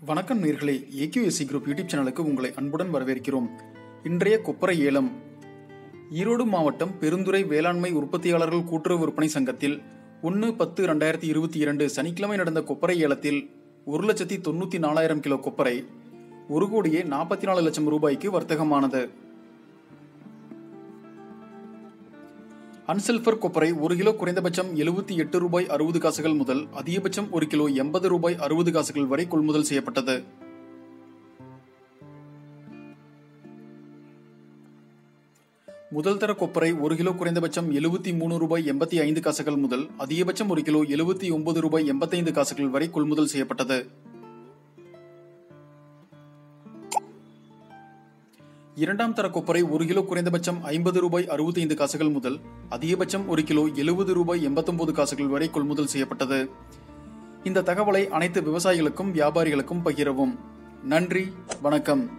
வணக்கம் நேர்களே. AQSC group YouTube சேனலுக்கு உங்களை அன்புடன் வரவேற்கிறோம். இன்றைய கொப்பரை ஏலம். ஈரோடு மாவட்டம் பெருந்துறை வேளாண்மை உற்பத்தியாளர்கள் கூட்டுறவு விற்பனை சங்கத்தில் ஒன்று பத்து ரெண்டாயிரத்தி இருபத்தி இரண்டு சனிக்கிழமை நடந்த கொப்பரை ஏலத்தில் ஒரு லட்சத்தி தொண்ணூற்றி நாலாயிரம் கிலோ கொப்பரை ஒரு கோடியே நாற்பத்தி நாலு லட்சம் ரூபாய்க்கு வர்த்தகமானது. அன்சல்ஃபர் கொப்பரை ஒரு கிலோ குறைந்தபட்சம் எழுபத்தி எட்டு ரூபாய் அறுபது காசுகள் முதல் அதிகபட்சம் ஒரு கிலோ எண்பது ரூபாய் அறுபது காசுகள் வரை கொள்முதல் செய்யப்பட்டது. முதல் தர கொப்பரை ஒரு கிலோ குறைந்தபட்சம் எழுபத்தி மூணு ரூபாய் எண்பத்தி ஐந்து காசுகள் முதல் அதிகபட்சம் ஒரு கிலோ எழுபத்தி ஒன்பது ரூபாய் எண்பத்தைந்து காசுகள் வரை கொள்முதல் செய்யப்பட்டது. இரண்டாம் தர கொப்பரை ஒரு கிலோ குறைந்தபட்சம் ஐம்பது ரூபாய் அறுபத்தி ஐந்து காசுகள் முதல் அதிகபட்சம் ஒரு கிலோ எழுபது ரூபாய் எண்பத்தொன்பது காசுகள் வரை கொள்முதல் செய்யப்பட்டது. இந்த தகவலை அனைத்து விவசாயிகளுக்கும் வியாபாரிகளுக்கும் பகிரவும். நன்றி வணக்கம்.